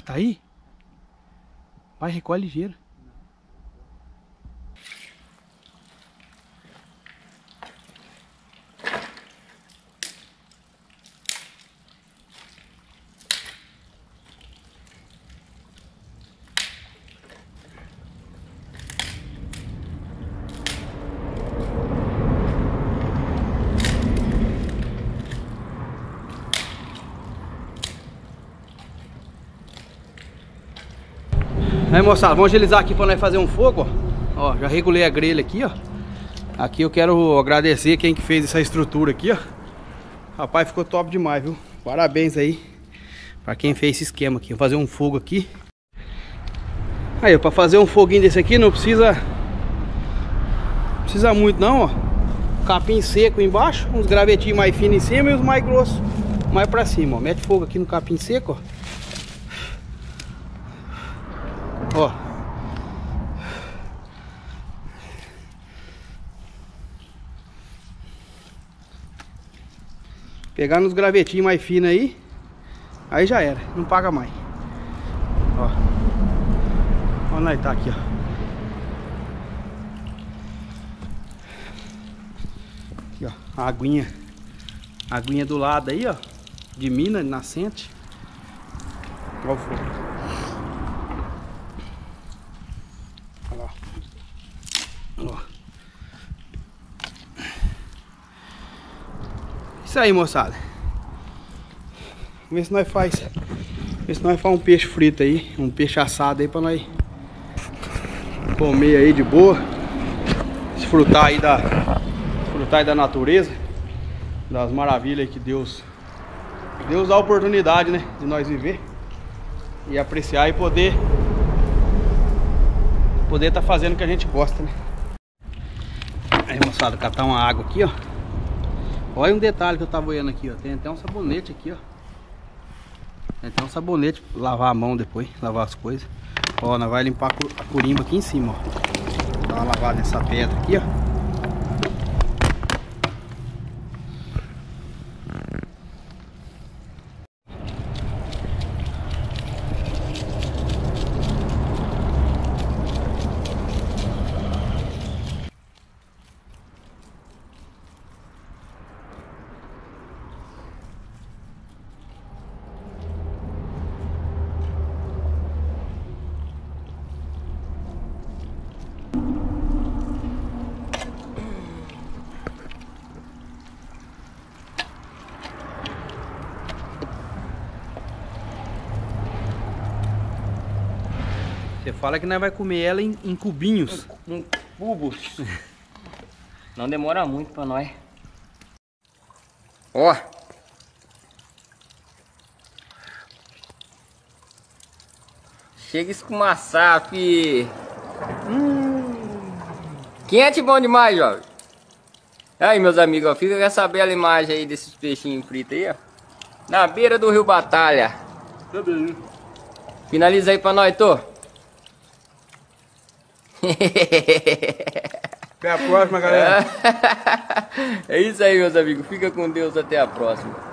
Ela tá aí? Vai, recolhe ligeiro. Aí moçada, vamos agilizar aqui para nós fazer um fogo, ó. ó. já regulei a grelha aqui, ó. Aqui eu quero agradecer quem que fez essa estrutura aqui, ó. Rapaz, ficou top demais, viu? Parabéns aí para quem fez esse esquema aqui. Vou fazer um fogo aqui. Aí, para fazer um foguinho desse aqui não precisa precisa muito não, ó. Capim seco embaixo, uns gravetinhos mais finos em cima e os mais grossos mais para cima, ó. Mete fogo aqui no capim seco, ó. Ó. Pegar nos gravetinhos mais finos aí. Aí já era, não paga mais. Ó. Olha nós tá aqui, ó. Aqui, ó. A aguinha. A aguinha do lado aí, ó. De mina, nascente. Olha o fogo. Isso aí, moçada. Ver se nós faz. Ver se nós faz um peixe frito aí. Um peixe assado aí pra nós comer aí de boa. Desfrutar aí da. Desfrutar aí da natureza. Das maravilhas que Deus. Deus dá a oportunidade, né? De nós viver. E apreciar e poder. Poder estar tá fazendo o que a gente gosta, né? Aí, moçada, catar uma água aqui, ó. Olha um detalhe que eu tava olhando aqui, ó. Tem até um sabonete aqui, ó. Tem até um sabonete pra lavar a mão depois, lavar as coisas. Ó, nós vai limpar a corimba aqui em cima, ó. Dar uma lavada nessa pedra aqui, ó. Você fala que nós vai comer ela em, em cubinhos. Em, em cubos. Não demora muito pra nós. Ó. Chega escumaçar, fi. Hum. Quente bom demais, jovem. Aí, meus amigos, ó, fica com essa bela imagem aí desses peixinhos fritos aí, ó. Na beira do rio Batalha. Tá bem. Finaliza aí pra nós, Tô. Até a próxima, galera. é isso aí, meus amigos. Fica com Deus. Até a próxima.